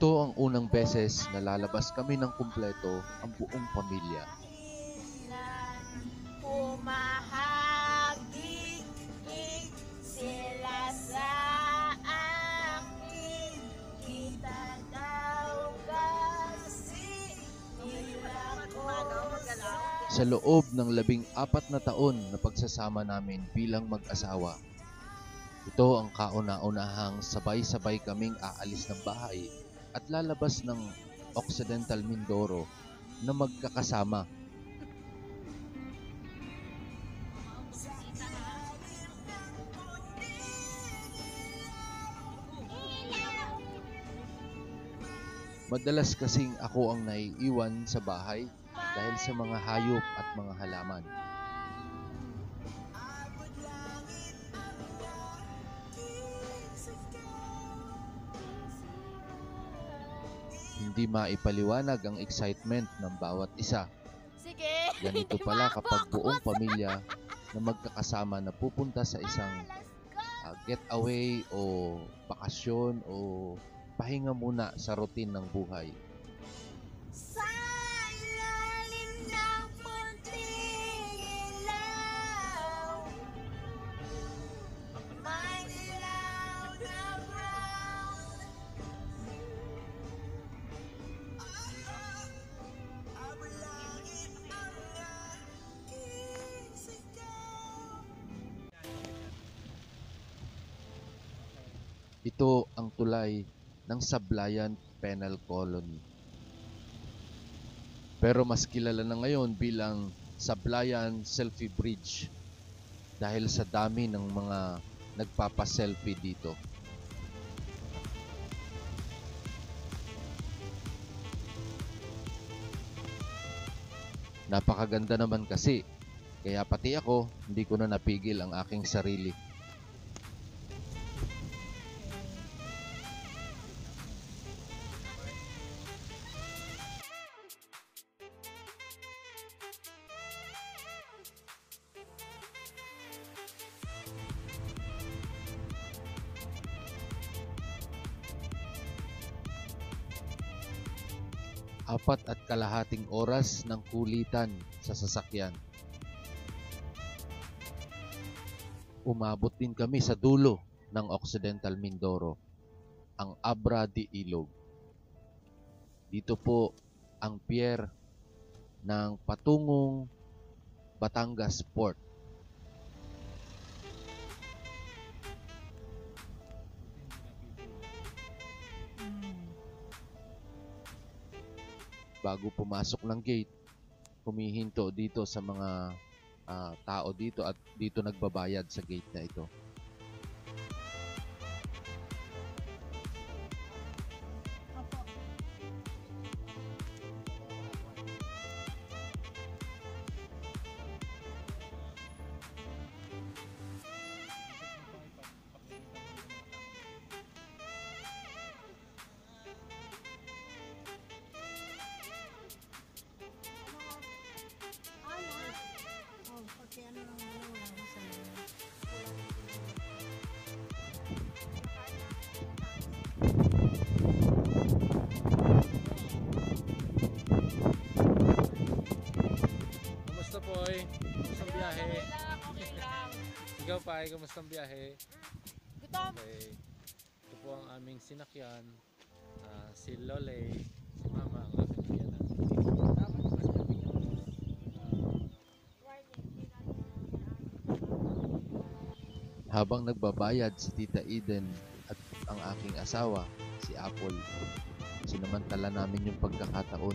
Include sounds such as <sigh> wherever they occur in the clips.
Ito ang unang beses na lalabas kami ng kumpleto ang buong pamilya. Humahagik sila sa akin. Kita daw kasi nila ko Sa loob ng labing apat na taon na pagsasama namin bilang mag-asawa, ito ang kauna-unahang sabay-sabay kaming aalis ng bahay at lalabas ng Occidental Mindoro na magkakasama. Madalas kasing ako ang naiiwan sa bahay dahil sa mga hayop at mga halaman. Hindi maipaliwanag ang excitement ng bawat isa. Sige Ganito <laughs> pala kapag buong pamilya na magkakasama na pupunta sa isang uh, getaway o bakasyon o pahinga muna sa routine ng buhay. Ito ang tulay ng Sablayan Penal Colony. Pero mas kilala na ngayon bilang Sablayan Selfie Bridge dahil sa dami ng mga nagpapa-selfie dito. Napakaganda naman kasi, kaya pati ako hindi ko na napigil ang aking sarili. At kalahating oras ng kulitan sa sasakyan. Umabot din kami sa dulo ng Occidental Mindoro, ang Abra de Ilog. Dito po ang pier ng patungong Batangas Port. Bago pumasok ng gate, humihinto dito sa mga ah, tao dito at dito nagbabayad sa gate na ito. Kumusta Poy? Kumusta ang biyahe? Okay lang, okay lang <laughs> Ikaw pa, kumusta ang biyahe? Gutom Okay. Ito po ang aming sinakyan. Ah, si Lole, si Mama, ang aking biyanan. Habang nagbabayad si Tita Eden ang aking asawa, si Apple, sinamantala namin yung pagkakataon.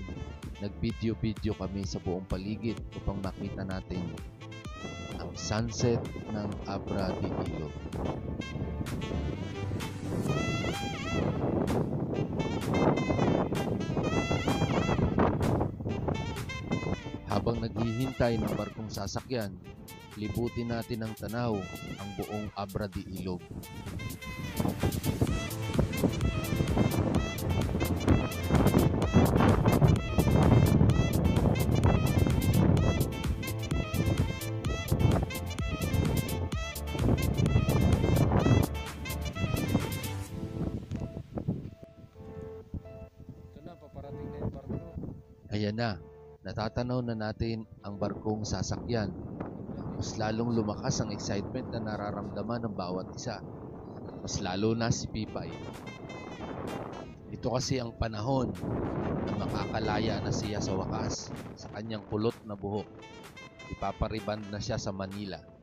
Nag-video-video kami sa buong paligid upang makita natin ang sunset ng Abra de Ilog. Habang naghihintay ng barkong sasakyan, libutin natin ang tanaw ang buong Abra de Ilog. Ayan na, natatanaw na natin ang barkong sasakyan. Mas lalong lumakas ang excitement na nararamdaman ng bawat isa. Mas lalo na si Pipay. Ito kasi ang panahon na makakalaya na siya sa wakas sa kanyang kulot na buhok. Ipapariband na siya sa Manila.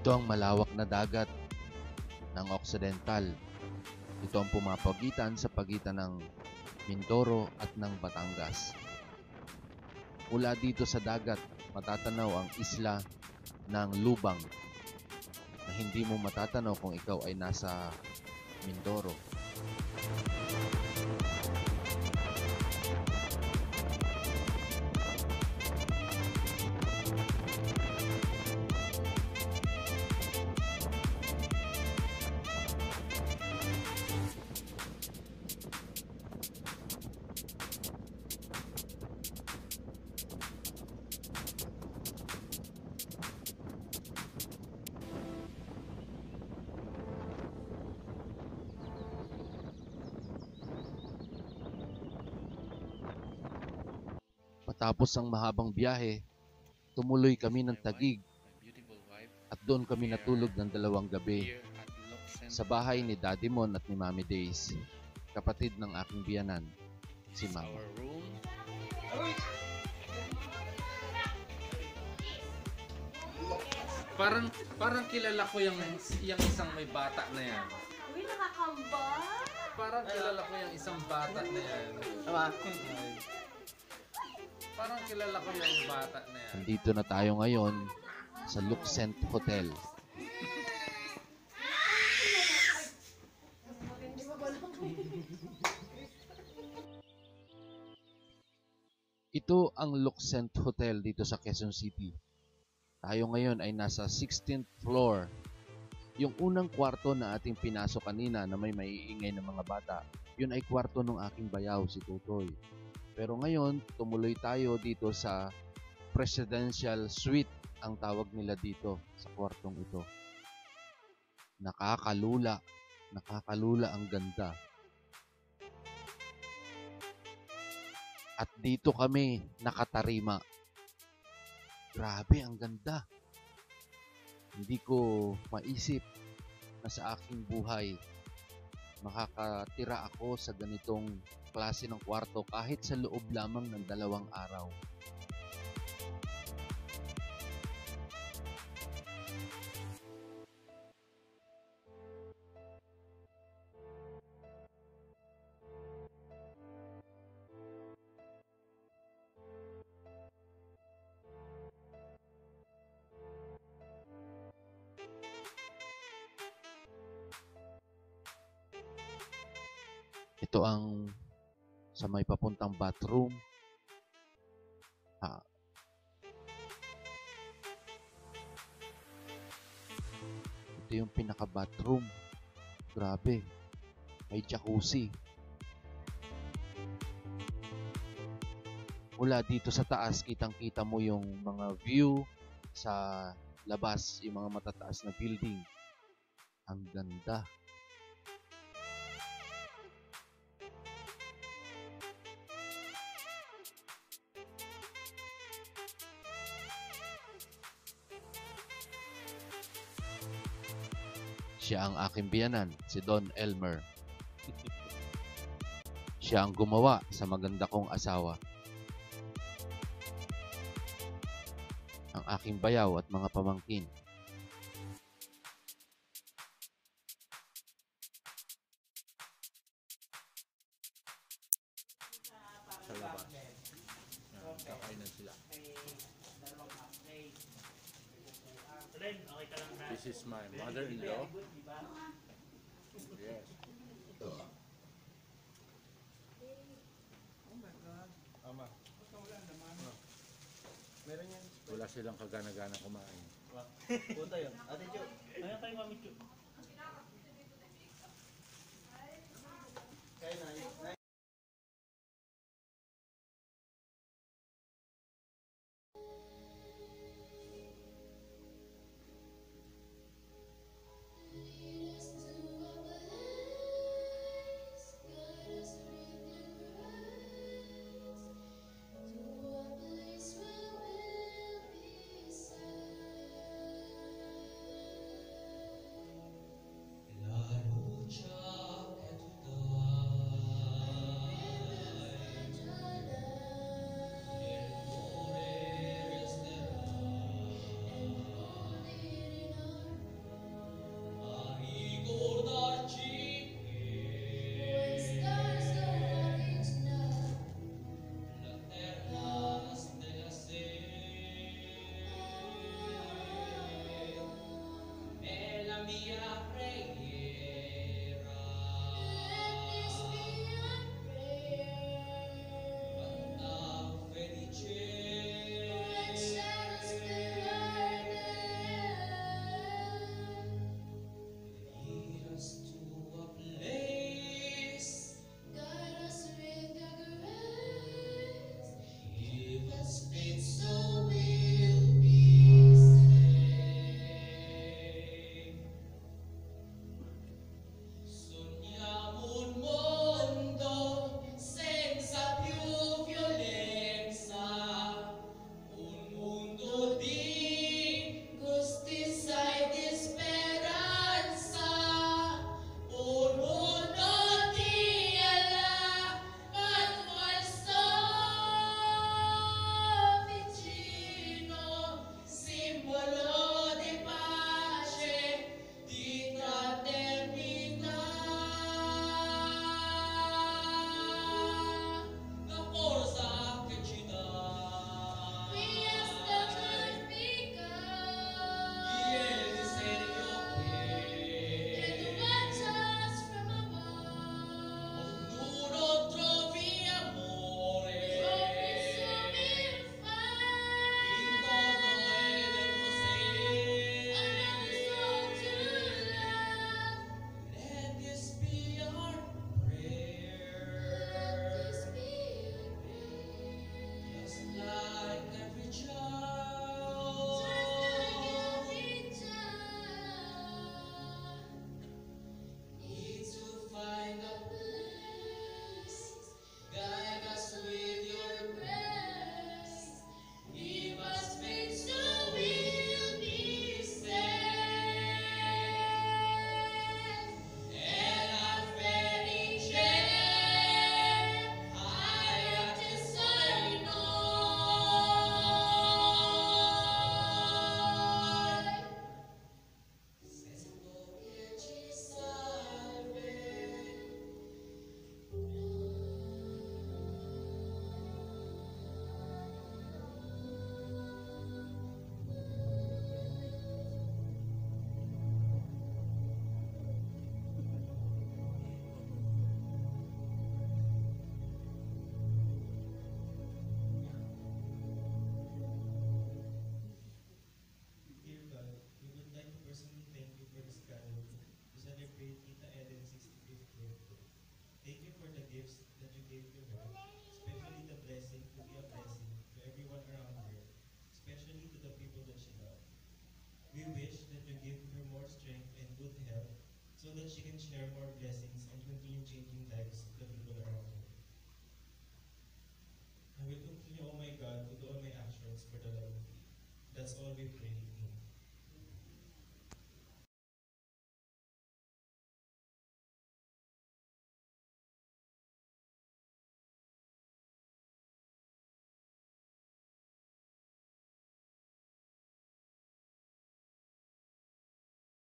Ito ang malawak na dagat ng Occidental. Ito ang pumapagitan sa pagitan ng Mindoro at ng Batangas. Mula dito sa dagat, matatanaw ang isla ng Lubang na hindi mo matatanaw kung ikaw ay nasa Mindoro. Matapos ang mahabang biyahe, tumuloy kami ng Tagig at doon kami natulog ng dalawang gabi sa bahay ni Daddy Mon at ni Mami Days, kapatid ng aking biyanan, si Mama. Parang parang kilala ko yung yung isang may bata na yan. Uy, nakakamba. Parang kilala ko yung isang bata na yan. Tama. Parang kilala ko yung bata na yan. Nandito na tayo ngayon sa Luxent Hotel. Ito ang Luxent Hotel dito sa Quezon City. Tayo ngayon ay nasa 16th floor. Yung unang kwarto na ating pinasok kanina na may maiingay ng mga bata, yun ay kwarto ng aking bayaw, si Tutoy. Pero ngayon, tumuloy tayo dito sa presidential suite ang tawag nila dito sa kwartong ito. Nakakalula, nakakalula ang ganda. At dito kami nakatarima. Grabe, ang ganda. Hindi ko maisip na sa aking buhay makakatira ako sa ganitong klase ng kwarto kahit sa loob lamang ng dalawang araw. Ito ang sa may papuntang bathroom. Ah. Ito yung pinaka-bathroom. Grabe. May jacuzzi. Mula dito sa taas, kitang-kita mo yung mga view sa labas, yung mga matataas na building. Ang ganda. Siya ang aking biyanan, si Don Elmer. Siya ang gumawa sa maganda kong asawa. Ang aking bayaw at mga pamangkin. This is my mother-in-law. Yes. Wala silang kagana-gana kumain. Puta yun. Ate Jo, ayaw tayo mami Jo. Kaya na, that she can share more blessings and continue changing lives of the people around her. I will continue, oh my God, to do all my actions for the love of thee. That's all we pray.